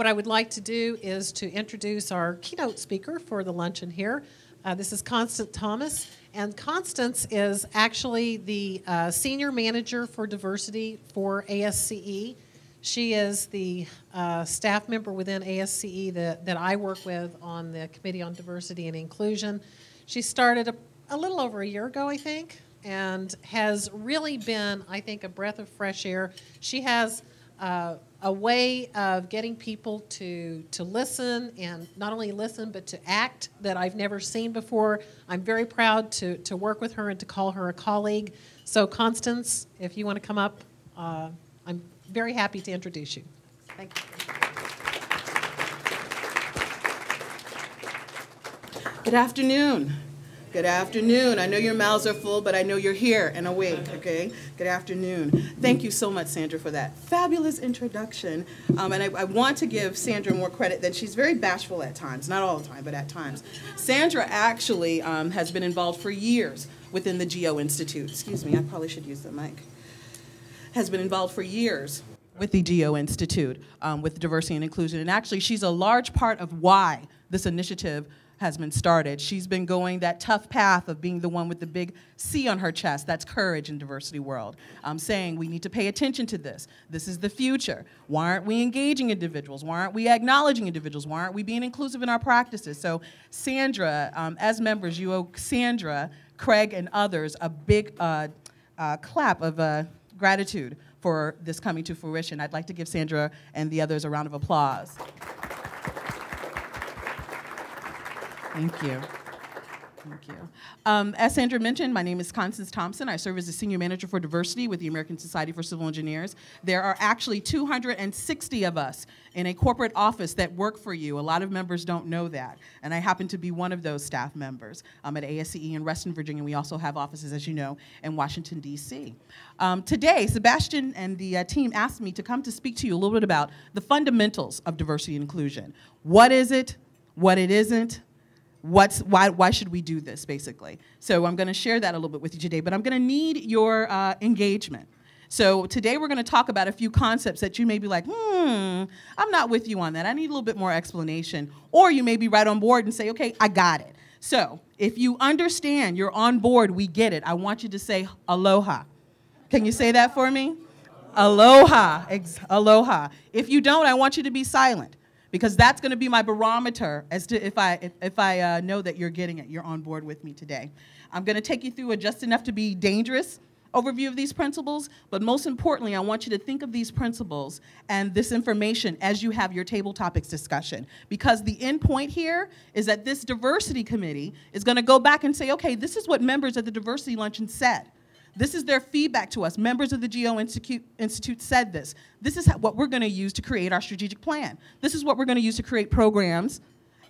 what I would like to do is to introduce our keynote speaker for the luncheon here. Uh, this is Constance Thompson, and Constance is actually the uh, senior manager for diversity for ASCE. She is the uh, staff member within ASCE that, that I work with on the Committee on Diversity and Inclusion. She started a, a little over a year ago, I think, and has really been, I think, a breath of fresh air. She has uh, a way of getting people to to listen and not only listen but to act that I've never seen before. I'm very proud to to work with her and to call her a colleague. So Constance, if you want to come up, uh, I'm very happy to introduce you. Thank you. Good afternoon. Good afternoon. I know your mouths are full, but I know you're here and awake, okay? Good afternoon. Thank you so much, Sandra, for that fabulous introduction. Um, and I, I, want to give Sandra more credit than she's very bashful at times, not all the time, but at times. Sandra actually um, has been involved for years within the GEO Institute. Excuse me, I probably should use the mic. Has been involved for years with the GEO Institute um, with diversity and inclusion. And actually, she's a large part of why this initiative has been started. She's been going that tough path of being the one with the big C on her chest. That's courage in diversity world. I'm saying we need to pay attention to this. This is the future. Why aren't we engaging individuals? Why aren't we acknowledging individuals? Why aren't we being inclusive in our practices? So Sandra, um, as members, you owe Sandra, Craig, and others a big uh, uh, clap of uh, gratitude for this coming to fruition. I'd like to give Sandra and the others a round of applause. Thank you. Thank you. Um, as Sandra mentioned, my name is Constance Thompson. I serve as the Senior Manager for Diversity with the American Society for Civil Engineers. There are actually 260 of us in a corporate office that work for you. A lot of members don't know that, and I happen to be one of those staff members I'm at ASCE in Reston, Virginia. We also have offices, as you know, in Washington, D.C. Um, today, Sebastian and the uh, team asked me to come to speak to you a little bit about the fundamentals of diversity and inclusion. What is it? What it isn't? What's why why should we do this basically? So i'm going to share that a little bit with you today but i'm going to need your uh, engagement. So today we're going to talk about a few concepts that you may be like hmm i'm not with you on that. I need a little bit more explanation. Or you may be right on board and say okay i got it. So if you understand you're on board we get it. I want you to say aloha. Can you say that for me? Aloha. Aloha. If you don't i want you to be silent because that's going to be my barometer as to if I, if, if I uh, know that you're getting it, you're on board with me today. I'm going to take you through a just enough to be dangerous overview of these principles, but most importantly, I want you to think of these principles and this information as you have your table topics discussion. Because the end point here is that this diversity committee is going to go back and say, okay, this is what members at the diversity luncheon said. This is their feedback to us. Members of the GEO Institute, said this. This is what we're going to use to create our strategic plan. This is what we're going to use to create programs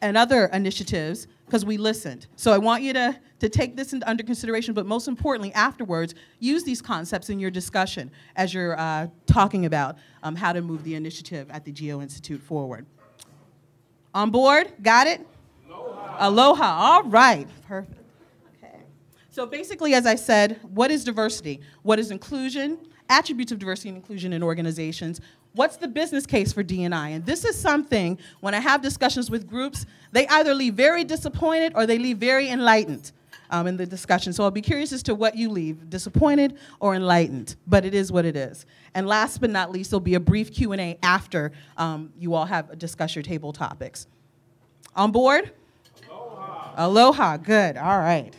and other initiatives because we listened. So I want you to, to take this into, under consideration, but most importantly, afterwards, use these concepts in your discussion as you're uh, talking about um, how to move the initiative at the GEO Institute forward. On board? Got it? Aloha. Aloha. All right. Perfect. So basically, as I said, what is diversity? What is inclusion? Attributes of diversity and inclusion in organizations. What's the business case for D&I? And this is something, when I have discussions with groups, they either leave very disappointed or they leave very enlightened um, in the discussion. So I'll be curious as to what you leave, disappointed or enlightened, but it is what it is. And last but not least, there'll be a brief Q&A after um, you all have discussed your table topics. On board? Aloha. Aloha, good, all right.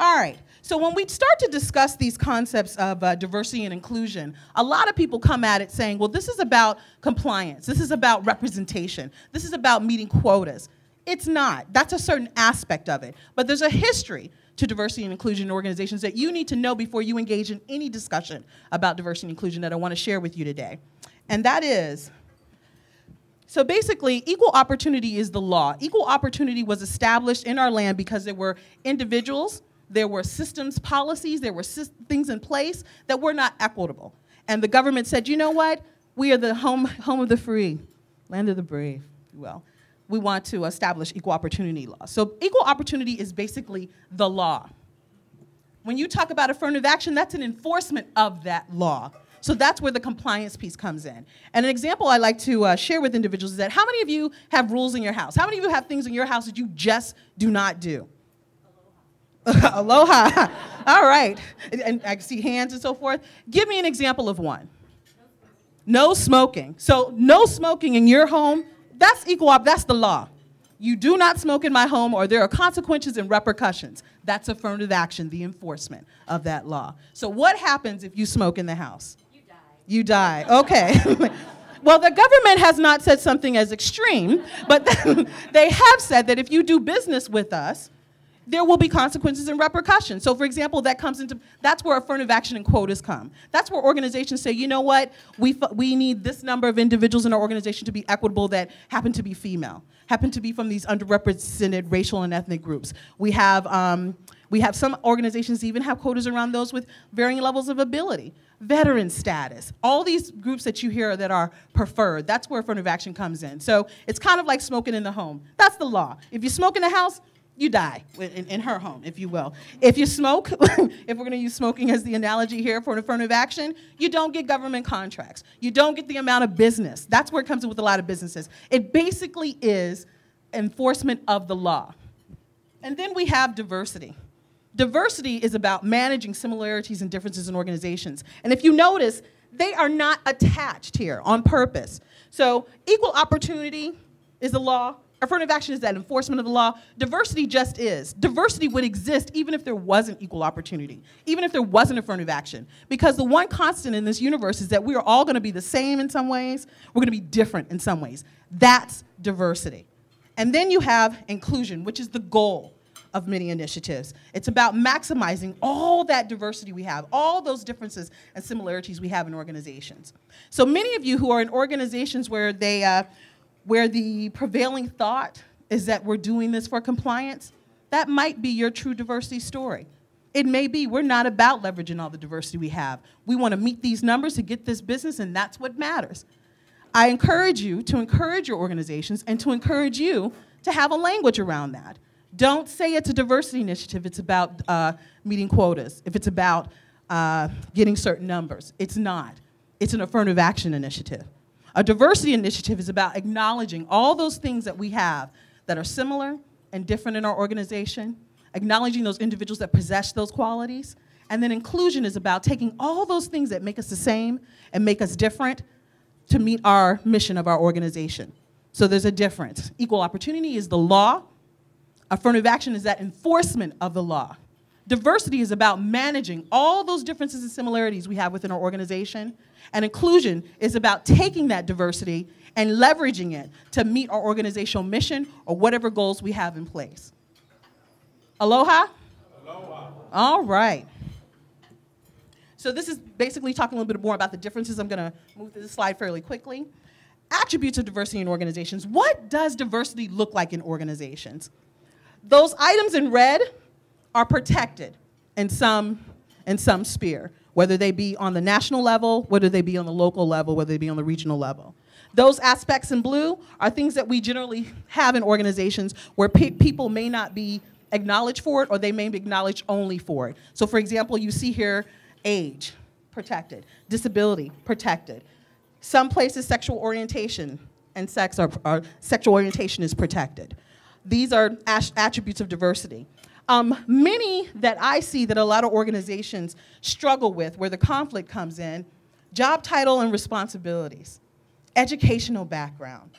All right. So when we start to discuss these concepts of uh, diversity and inclusion, a lot of people come at it saying, well, this is about compliance. This is about representation. This is about meeting quotas. It's not. That's a certain aspect of it. But there's a history to diversity and inclusion in organizations that you need to know before you engage in any discussion about diversity and inclusion that I want to share with you today. And that is so basically, equal opportunity is the law. Equal opportunity was established in our land because there were individuals there were systems, policies, there were things in place that were not equitable. And the government said, you know what? We are the home, home of the free, land of the brave, well. We want to establish equal opportunity law. So equal opportunity is basically the law. When you talk about affirmative action, that's an enforcement of that law. So that's where the compliance piece comes in. And an example I like to uh, share with individuals is that how many of you have rules in your house? How many of you have things in your house that you just do not do? Aloha. All right. And I see hands and so forth. Give me an example of one. No smoking. So no smoking in your home, that's equal op, that's the law. You do not smoke in my home, or there are consequences and repercussions. That's affirmative action, the enforcement of that law. So, what happens if you smoke in the house? You die. You die. Okay. well, the government has not said something as extreme, but they have said that if you do business with us, there will be consequences and repercussions. So, for example, that comes into that's where affirmative action and quotas come. That's where organizations say, you know what, we we need this number of individuals in our organization to be equitable that happen to be female, happen to be from these underrepresented racial and ethnic groups. We have um, we have some organizations even have quotas around those with varying levels of ability. Veteran status, all these groups that you hear that are preferred, that's where affirmative action comes in. So it's kind of like smoking in the home. That's the law. If you smoke in the house, you die in, in, her home, if you will. If you smoke, if we're going to use smoking as the analogy here for an affirmative action, you don't get government contracts. You don't get the amount of business. That's where it comes in with a lot of businesses. It basically is enforcement of the law. And then we have diversity. Diversity is about managing similarities and differences in organizations. And if you notice, they are not attached here on purpose. So, equal opportunity is the law, Affirmative action is that enforcement of the law. Diversity just is. Diversity would exist even if there wasn't equal opportunity, even if there wasn't affirmative action. Because the one constant in this universe is that we are all going to be the same in some ways, we're going to be different in some ways. That's diversity. And then you have inclusion, which is the goal of many initiatives. It's about maximizing all that diversity we have, all those differences and similarities we have in organizations. So many of you who are in organizations where they uh, where the prevailing thought is that we're doing this for compliance, that might be your true diversity story. It may be we're not about leveraging all the diversity we have. We want to meet these numbers to get this business, and that's what matters. I encourage you to encourage your organizations and to encourage you to have a language around that. Don't say it's a diversity initiative, it's about uh, meeting quotas, if it's about uh, getting certain numbers. It's not. It's an affirmative action initiative. A diversity initiative is about acknowledging all those things that we have that are similar and different in our organization, acknowledging those individuals that possess those qualities. And then inclusion is about taking all those things that make us the same and make us different to meet our mission of our organization. So there's a difference. Equal opportunity is the law. Affirmative action is that enforcement of the law. Diversity is about managing all those differences and similarities we have within our organization. And inclusion is about taking that diversity and leveraging it to meet our organizational mission or whatever goals we have in place. Aloha? Aloha. All right. So this is basically talking a little bit more about the differences. I'm going to move through the slide fairly quickly. Attributes of diversity in organizations. What does diversity look like in organizations? Those items in red are protected in some, in some sphere, whether they be on the national level, whether they be on the local level, whether they be on the regional level. Those aspects in blue are things that we generally have in organizations where pe people may not be acknowledged for it or they may be acknowledged only for it. So, for example, you see here age, protected, disability, protected. Some places, sexual orientation and sex are, are sexual orientation is protected. These are attributes of diversity. Um, many that I see that a lot of organizations struggle with, where the conflict comes in, job title and responsibilities, educational background,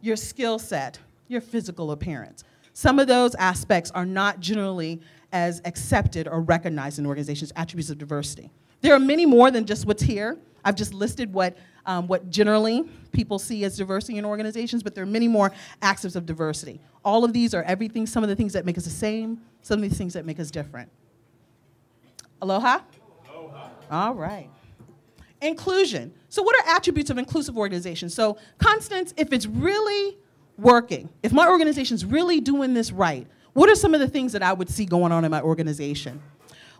your skill set, your physical appearance. Some of those aspects are not generally as accepted or recognized in organizations, attributes of diversity. There are many more than just what's here. I've just listed what um, what generally people see as diversity in organizations, but there are many more aspects of diversity. All of these are everything, some of the things that make us the same, some of these things that make us different. Aloha? Aloha. All right. Inclusion. So, what are attributes of inclusive organizations? So, Constance, if it's really working, if my organization's really doing this right, what are some of the things that I would see going on in my organization?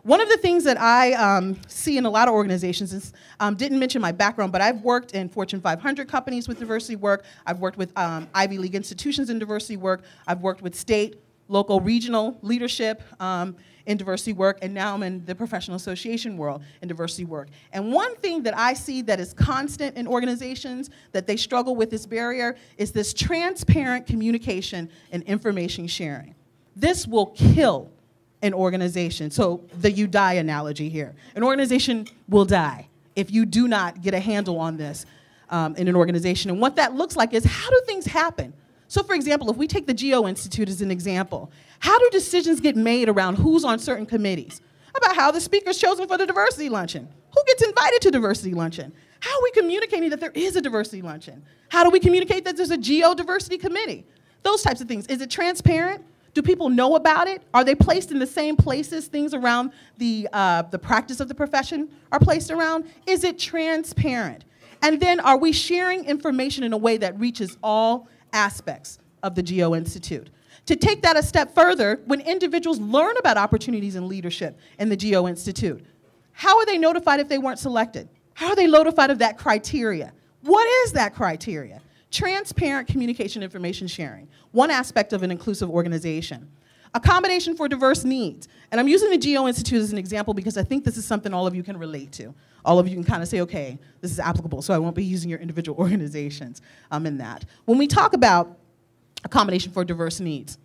One of the things that I um, see in a lot of organizations is, um, didn't mention my background, but I've worked in Fortune 500 companies with diversity work. I've worked with um, Ivy League institutions in diversity work. I've worked with state local regional leadership um, in diversity work, and now I'm in the professional association world in diversity work. And one thing that I see that is constant in organizations that they struggle with this barrier is this transparent communication and information sharing. This will kill an organization. So the you die analogy here. An organization will die if you do not get a handle on this um, in an organization. And what that looks like is how do things happen? So, for example, if we take the GEO Institute as an example, how do decisions get made around who's on certain committees? About how the speaker's chosen for the diversity luncheon? Who gets invited to diversity luncheon? How are we communicating that there is a diversity luncheon? How do we communicate that there's a GEO diversity committee? Those types of things. Is it transparent? Do people know about it? Are they placed in the same places things around the, uh, the practice of the profession are placed around? Is it transparent? And then are we sharing information in a way that reaches all aspects of the GEO Institute. To take that a step further, when individuals learn about opportunities in leadership in the GEO Institute, how are they notified if they weren't selected? How are they notified of that criteria? What is that criteria? Transparent communication information sharing, one aspect of an inclusive organization. Accommodation for diverse needs. And I'm using the GEO Institute as an example because I think this is something all of you can relate to. All of you can kind of say, okay, this is applicable, so I won't be using your individual organizations um, in that. When we talk about accommodation for diverse needs,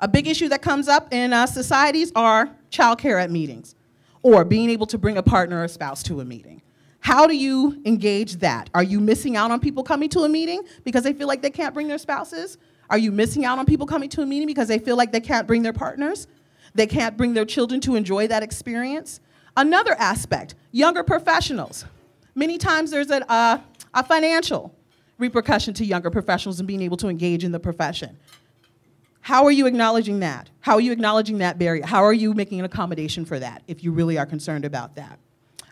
a big issue that comes up in uh, societies are childcare at meetings or being able to bring a partner or spouse to a meeting. How do you engage that? Are you missing out on people coming to a meeting because they feel like they can't bring their spouses? Are you missing out on people coming to a meeting because they feel like they can't bring their partners? They can't bring their children to enjoy that experience? Another aspect, younger professionals. Many times there's a, uh, a financial repercussion to younger professionals and being able to engage in the profession. How are you acknowledging that? How are you acknowledging that barrier? How are you making an accommodation for that if you really are concerned about that?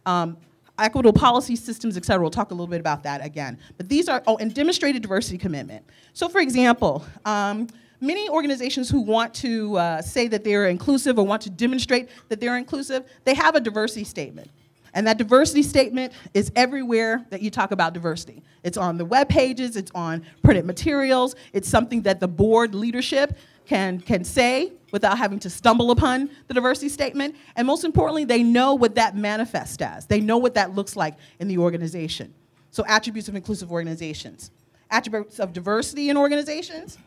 Um, equitable policy systems, et cetera. We'll talk a little bit about that again. But these are, oh, and demonstrated diversity commitment. So for example, um, many organizations who want to uh, say that they're inclusive or want to demonstrate that they're inclusive, they have a diversity statement. And that diversity statement is everywhere that you talk about diversity. It's on the web pages, it's on printed materials, it's something that the board leadership can, can say without having to stumble upon the diversity statement. And most importantly, they know what that manifests as. They know what that looks like in the organization. So, attributes of inclusive organizations, attributes of diversity in organizations,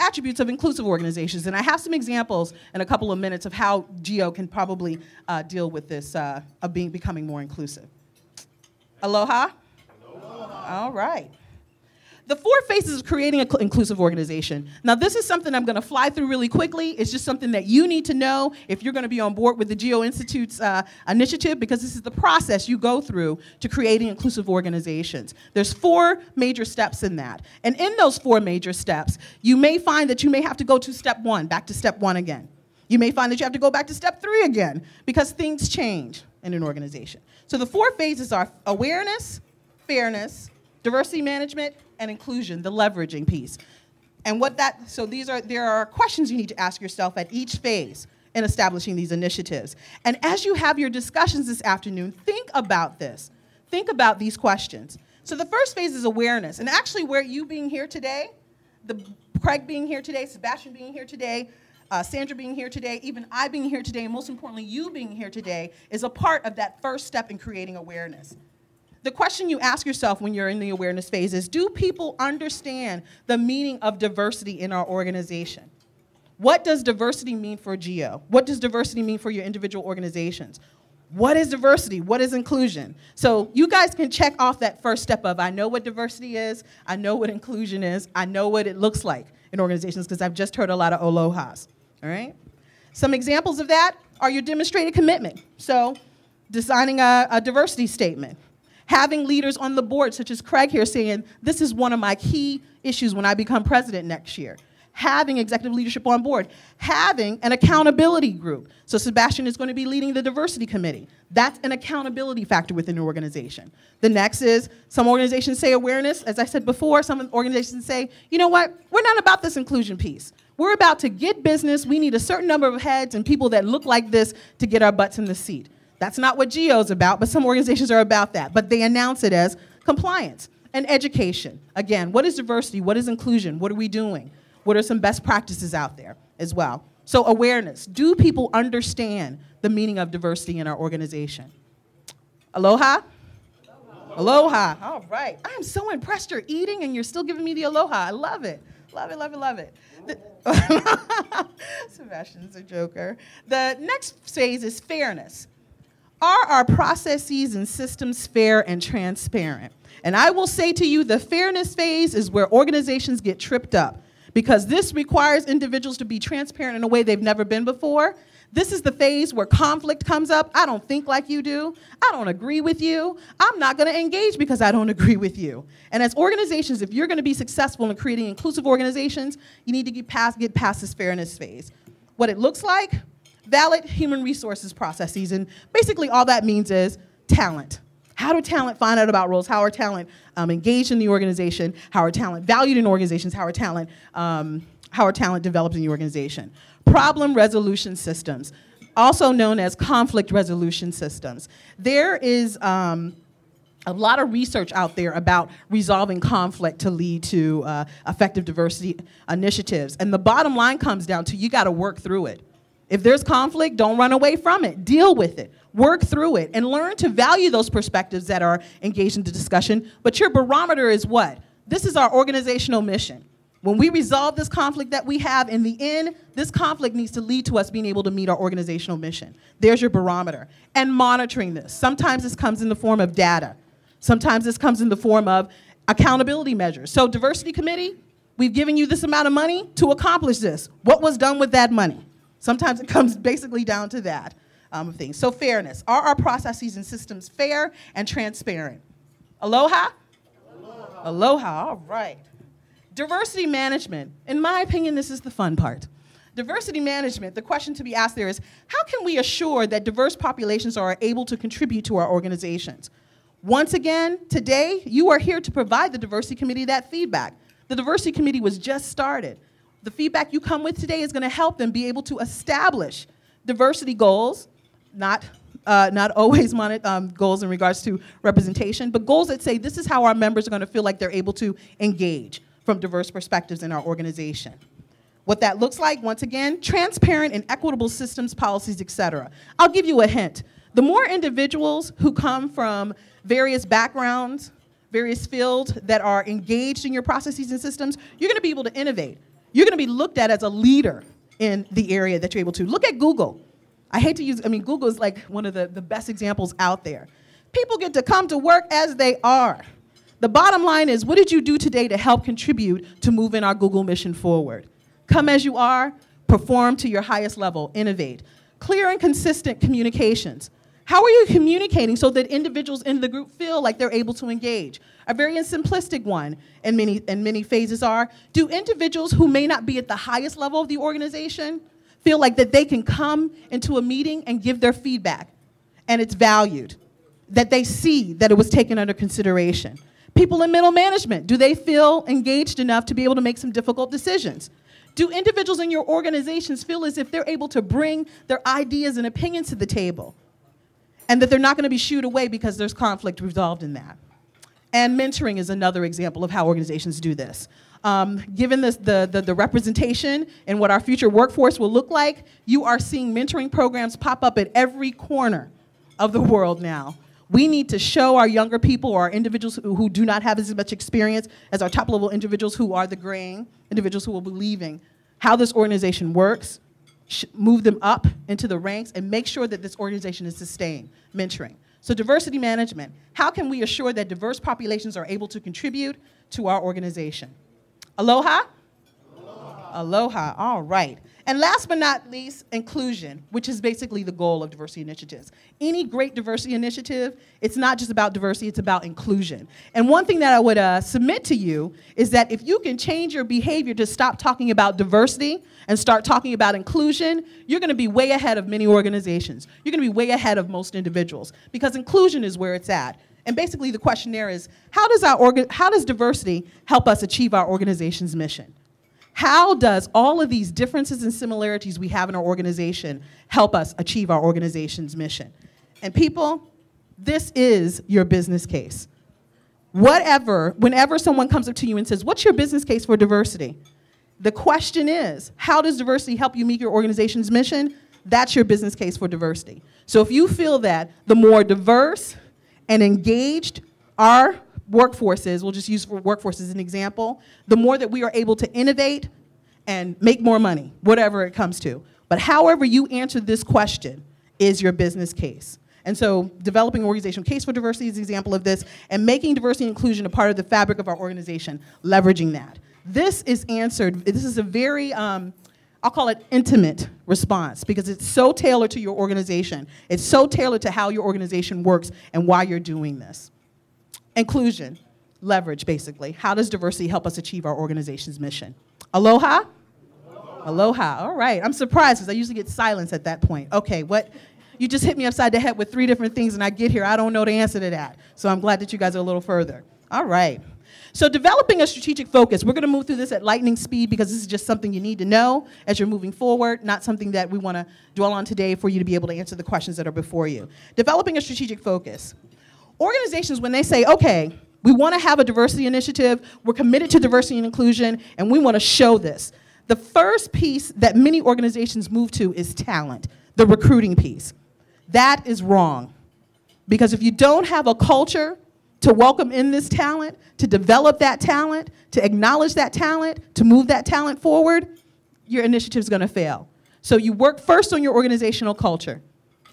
attributes of inclusive organizations. And I have some examples in a couple of minutes of how GEO can probably uh, deal with this uh, of being becoming more inclusive. Aloha? Aloha. All right. The four phases of creating an inclusive organization. Now, this is something I'm going to fly through really quickly. It's just something that you need to know if you're going to be on board with the GEO Institute's uh, initiative, because this is the process you go through to creating inclusive organizations. There's four major steps in that. And in those four major steps, you may find that you may have to go to step one, back to step one again. You may find that you have to go back to step three again, because things change in an organization. So the four phases are awareness, fairness, diversity management, and inclusion, the leveraging piece. And what that, so these are, there are questions you need to ask yourself at each phase in establishing these initiatives. And as you have your discussions this afternoon, think about this. Think about these questions. So the first phase is awareness. And actually, where you being here today, the Craig being here today, Sebastian being here today, uh, Sandra being here today, even I being here today, and most importantly, you being here today, is a part of that first step in creating awareness the question you ask yourself when you're in the awareness phase is do people understand the meaning of diversity in our organization? What does diversity mean for GEO? What does diversity mean for your individual organizations? What is diversity? What is inclusion? So you guys can check off that first step of I know what diversity is, I know what inclusion is, I know what it looks like in organizations because I've just heard a lot of alohas. All right? Some examples of that are your demonstrated commitment. So designing a, a diversity statement, having leaders on the board, such as Craig here, saying, This is one of my key issues when I become president next year. Having executive leadership on board, having an accountability group. So, Sebastian is going to be leading the diversity committee. That's an accountability factor within an organization. The next is some organizations say awareness. As I said before, some organizations say, you know what, we're not about this inclusion piece. We're about to get business. We need a certain number of heads and people that look like this to get our butts in the seat. That's not what GEO's about, but some organizations are about that. But they announce it as compliance and education. Again, what is diversity? What is inclusion? What are we doing? What are some best practices out there? as well. So, awareness. Do people understand the meaning of diversity in our organization? Aloha? Aloha. aloha. All right. I am so impressed you're eating and you're still giving me the aloha. I love it. Love it, love it, love it. The, Sebastian's a joker. The next phase is fairness. Are our processes and systems fair and transparent? And I will say to you, the fairness phase is where organizations get tripped up because this requires individuals to be transparent in a way they've never been before. This is the phase where conflict comes up. I don't think like you do. I don't agree with you. I'm not going to engage because I don't agree with you. And as organizations, if you're going to be successful in creating inclusive organizations, you need to get past, get past this fairness phase. What it looks like valid human resources processes. And basically, all that means is talent. How do talent find out about roles? How are talent um, engaged in the organization? How are talent valued in organizations? How are talent, um, how are talent developed in the organization? Problem resolution systems, also known as conflict resolution systems. There is um, a lot of research out there about resolving conflict to lead to uh, effective diversity initiatives. And the bottom line comes down to you got to work through it. If there's conflict, don't run away from it. Deal with it. Work through it and learn to value those perspectives that are engaged in the discussion. But your barometer is what? This is our organizational mission. When we resolve this conflict that we have, in the end, this conflict needs to lead to us being able to meet our organizational mission. There's your barometer. And monitoring this. Sometimes this comes in the form of data. Sometimes this comes in the form of accountability measures. So, diversity committee, we've given you this amount of money to accomplish this. What was done with that money? Sometimes it comes basically down to that um, thing. So fairness. Are our processes and systems fair and transparent? Aloha? Aloha. Aloha, all right. Diversity management. In my opinion, this is the fun part. Diversity management, the question to be asked there is how can we assure that diverse populations are able to contribute to our organizations? Once again, today, you are here to provide the Diversity Committee that feedback. The Diversity Committee was just started the feedback you come with today is going to help them be able to establish diversity goals, not uh, not always um, goals in regards to representation, but goals that say this is how our members are going to feel like they're able to engage from diverse perspectives in our organization. What that looks like, once again, transparent and equitable systems, policies, et cetera. I'll give you a hint. The more individuals who come from various backgrounds, various fields that are engaged in your processes and systems, you're going to be able to innovate. You're going to be looked at as a leader in the area that you're able to. Look at Google. I hate to use, I mean, Google is like one of the, the best examples out there. People get to come to work as they are. The bottom line is what did you do today to help contribute to moving our Google mission forward? Come as you are, perform to your highest level, innovate. Clear and consistent communications. How are you communicating so that individuals in the group feel like they're able to engage? A very simplistic one in many, in many phases are, do individuals who may not be at the highest level of the organization feel like that they can come into a meeting and give their feedback and it's valued? That they see that it was taken under consideration? People in middle management, do they feel engaged enough to be able to make some difficult decisions? Do individuals in your organizations feel as if they're able to bring their ideas and opinions to the table? And that they're not going to be shooed away because there's conflict resolved in that. And mentoring is another example of how organizations do this. Um, given this, the, the, the, representation and what our future workforce will look like, you are seeing mentoring programs pop up at every corner of the world now. We need to show our younger people or our individuals who, who do not have as much experience as our top level individuals who are the graying, individuals who will be leaving, how this organization works, move them up into the ranks and make sure that this organization is sustained, mentoring. So diversity management, how can we assure that diverse populations are able to contribute to our organization? Aloha? Aloha, Aloha. all right. And last but not least, inclusion, which is basically the goal of diversity initiatives. Any great diversity initiative, it's not just about diversity, it's about inclusion. And one thing that I would uh, submit to you is that if you can change your behavior to stop talking about diversity and start talking about inclusion, you're gonna be way ahead of many organizations. You're gonna be way ahead of most individuals because inclusion is where it's at. And basically the question there is, how does, our how does diversity help us achieve our organization's mission? How does all of these differences and similarities we have in our organization help us achieve our organization's mission? And people, this is your business case. Whatever, whenever someone comes up to you and says, What's your business case for diversity? The question is, how does diversity help you meet your organization's mission? That's your business case for diversity. So if you feel that the more diverse and engaged our workforce is, we'll just use workforce as an example, the more that we are able to innovate and make more money, whatever it comes to. But however you answer this question is your business case. And so developing an organizational case for diversity is an example of this, and making diversity and inclusion a part of the fabric of our organization, leveraging that. This is answered, this is a very, um, I'll call it intimate response because it's so tailored to your organization. It's so tailored to how your organization works and why you're doing this. Inclusion, leverage basically. How does diversity help us achieve our organization's mission? Aloha? Aloha. Aloha. All right. I'm surprised because I usually get silence at that point. Okay, what you just hit me upside the head with three different things, and I get here, I don't know the answer to that. So I'm glad that you guys are a little further. All right. So developing a strategic focus, we're going to move through this at lightning speed because this is just something you need to know as you're moving forward, not something that we want to dwell on today for you to be able to answer the questions that are before you. Developing a strategic focus. Organizations, when they say, okay, we want to have a diversity initiative, we're committed to diversity and inclusion, and we want to show this. The first piece that many organizations move to is talent, the recruiting piece. That is wrong. Because if you don't have a culture to welcome in this talent, to develop that talent, to acknowledge that talent, to move that talent forward, your initiative is going to fail. So you work first on your organizational culture.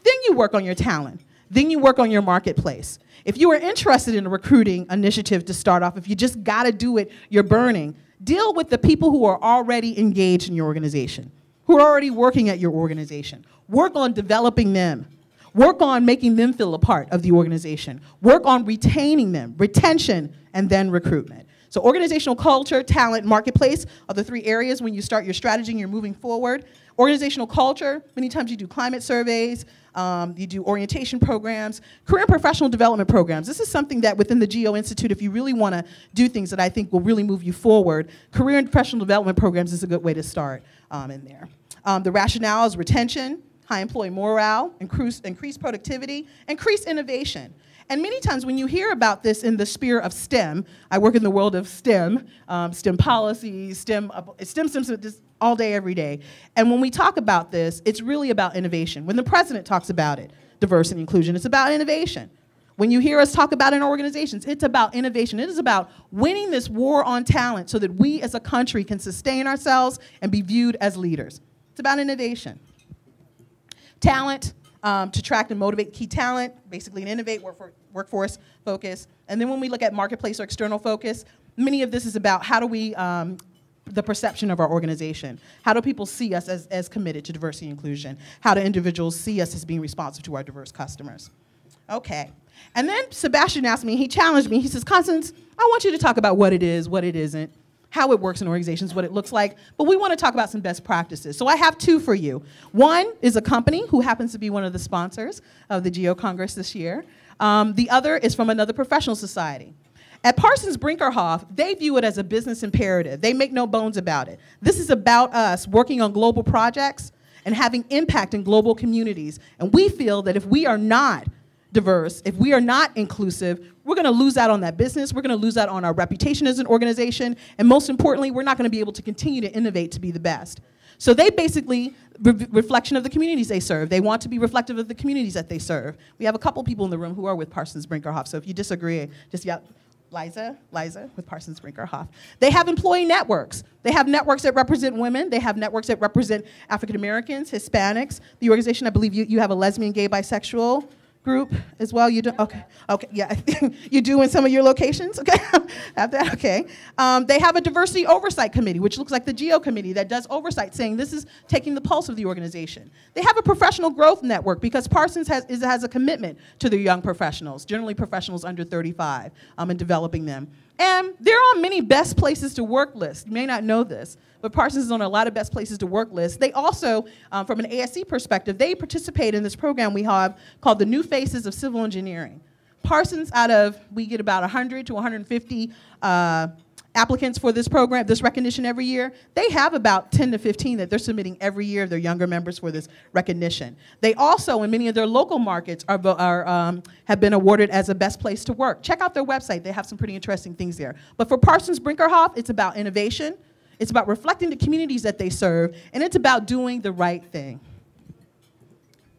Then you work on your talent. Then you work on your marketplace. If you are interested in a recruiting initiative to start off, if you just got to do it, you're burning, deal with the people who are already engaged in your organization, who are already working at your organization. Work on developing them. Work on making them feel a part of the organization. Work on retaining them, retention, and then recruitment. So organizational culture, talent, marketplace are the three areas when you start your strategy and you're moving forward. Organizational culture, many times you do climate surveys, um, you do orientation programs, career and professional development programs. This is something that within the GEO Institute, if you really want to do things that I think will really move you forward, career and professional development programs is a good way to start um, in there. Um, the rationale is retention, high employee morale, increase, increased productivity, increased innovation. And many times when you hear about this in the sphere of STEM, I work in the world of STEM, um, STEM policies, STEM, uh, STEM, STEM, STEM, just all day, every day. And when we talk about this, it's really about innovation. When the president talks about it, diversity and inclusion, it's about innovation. When you hear us talk about in organizations, it's about innovation. It is about winning this war on talent so that we as a country can sustain ourselves and be viewed as leaders. It's about innovation talent, um, to attract and motivate key talent, basically an innovate work workforce focus. And then when we look at marketplace or external focus, many of this is about how do we, um, the perception of our organization. How do people see us as, as committed to diversity and inclusion? How do individuals see us as being responsive to our diverse customers? Okay. And then Sebastian asked me, he challenged me, he says, Constance, I want you to talk about what it is, what it isn't, how it works in organizations, what it looks like, but we want to talk about some best practices. So I have two for you. One is a company who happens to be one of the sponsors of the GEO Congress this year. Um, the other is from another professional society. At Parsons Brinckerhoff, they view it as a business imperative. They make no bones about it. This is about us working on global projects and having impact in global communities. And we feel that if we are not diverse, if we are not inclusive, we're going to lose out on that business. We're going to lose out on our reputation as an organization. And most importantly, we're not going to be able to continue to innovate to be the best. So they basically, re reflection of the communities they serve. They want to be reflective of the communities that they serve. We have a couple people in the room who are with Parsons Brinckerhoff. So if you disagree, just yell, Liza, Liza with Parsons Brinckerhoff. They have employee networks. They have networks that represent women. They have networks that represent African Americans, Hispanics. The organization, I believe you, you have a lesbian, gay, bisexual group as well? You do? Okay. Okay. Yeah. you do in some of your locations? Okay. have that? Okay. Um, they have a diversity oversight committee, which looks like the GEO committee that does oversight, saying this is taking the pulse of the organization. They have a professional growth network because Parsons has, is, has a commitment to their young professionals, generally professionals under 35, um, and developing them. And they're on many best places to work lists. You may not know this, but Parsons is on a lot of best places to work lists. They also, um, from an ASC perspective, they participate in this program we have called the New Faces of Civil Engineering. Parsons, out of, we get about 100 to 150 uh, applicants for this program, this recognition every year, they have about 10 to 15 that they're submitting every year of their younger members for this recognition. They also, in many of their local markets, are, are um, have been awarded as a best place to work. Check out their website. They have some pretty interesting things there. But for Parsons Brinckerhoff, it's about innovation, it's about reflecting the communities that they serve, and it's about doing the right thing.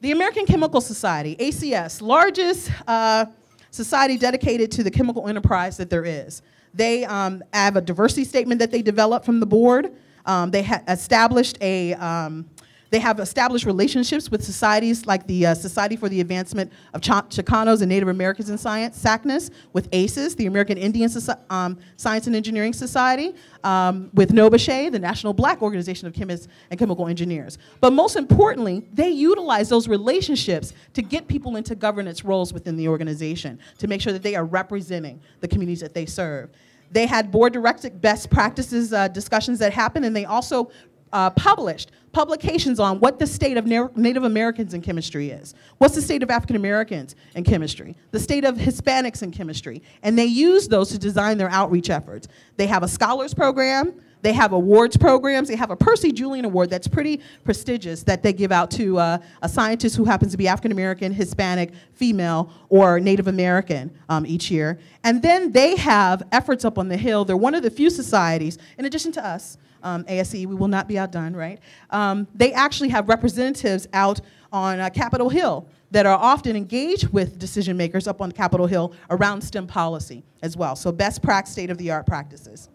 The American Chemical Society, ACS, largest uh, society dedicated to the chemical enterprise that there is. They um, have a diversity statement that they developed from the board. Um, they established a um, they have established relationships with societies like the uh, Society for the Advancement of Ch- Chicanos and Native Americans in Science, SACNAS, with AISES, the American Indian um, Science and Engineering Society, um, with NOBCChE, the National Black Organization of Chemists and Chemical Engineers. But most importantly, they utilize those relationships to get people into governance roles within the organization, to make sure that they are representing the communities that they serve. They had board directed best practices uh, discussions that happened, and they also uh, published publications on what the state of Na- Native Americans in chemistry is, what's the state of African Americans in chemistry, the state of Hispanics in chemistry, and they use those to design their outreach efforts. They have a scholars program, they have awards programs, they have a Percy Julian Award that's pretty prestigious that they give out to uh, a scientist who happens to be African American, Hispanic, female, or Native American um, each year. And then they have efforts up on the Hill. They're one of the few societies, in addition to us, um, ASE, we will not be outdone, right? Um, they actually have representatives out on uh, Capitol Hill that are often engaged with decision makers up on Capitol Hill around STEM policy as well. So, best practice, state of the art practices.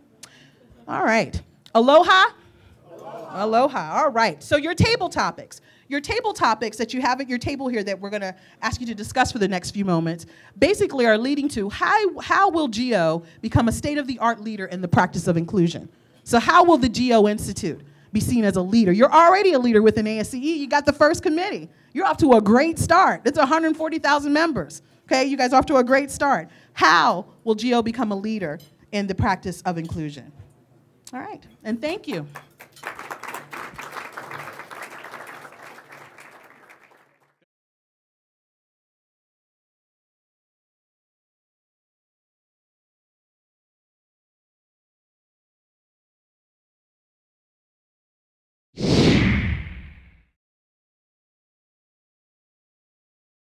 All right. Aloha? Aloha. Aloha. All right. So, your table topics. Your table topics that you have at your table here that we're going to ask you to discuss for the next few moments basically are leading to how, how will GEO become a state of the art leader in the practice of inclusion? So, how will the GEO Institute be seen as a leader? You're already a leader within ASCE. You got the first committee. You're off to a great start. It's 140,000 members. Okay, you guys are off to a great start. How will GEO become a leader in the practice of inclusion? All right, and thank you.